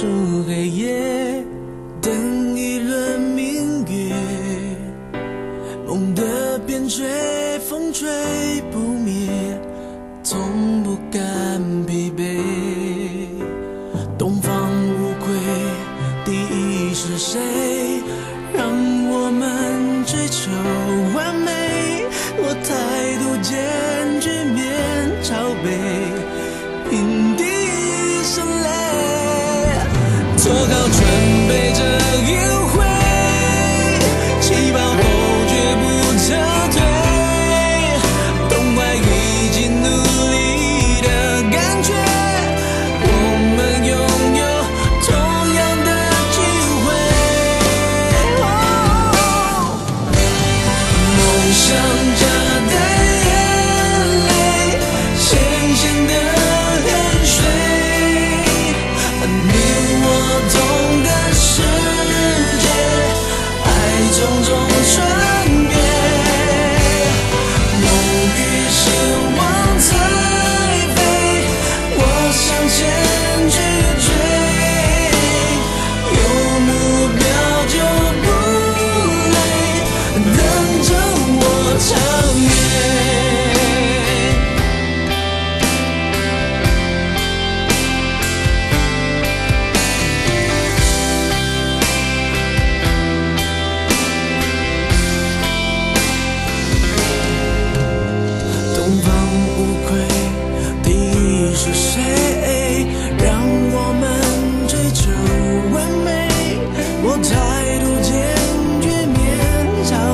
出黑夜，等一轮明月，梦的边陲，风吹不灭，从不敢疲惫。东方无愧，第一是谁？让我们追求完美，我态度坚决面朝北。平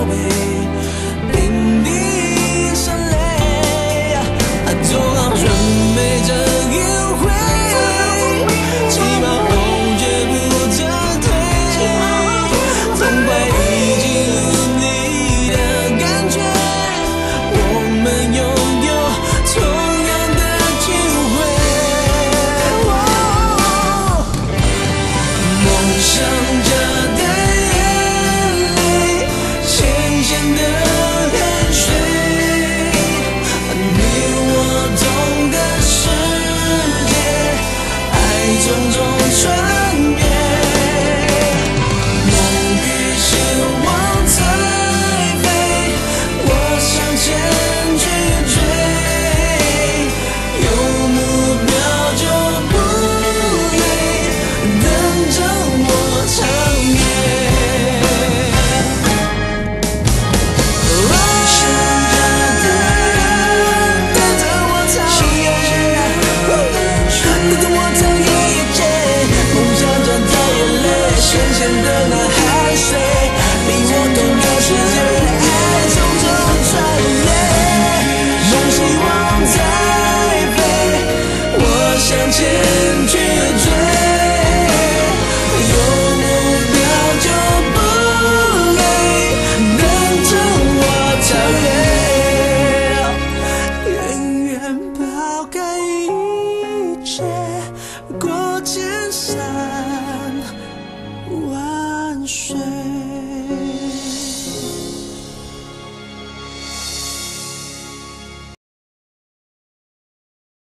me. 先去追，有目标就不累，能自我超越，远远抛开一切，过千山万水。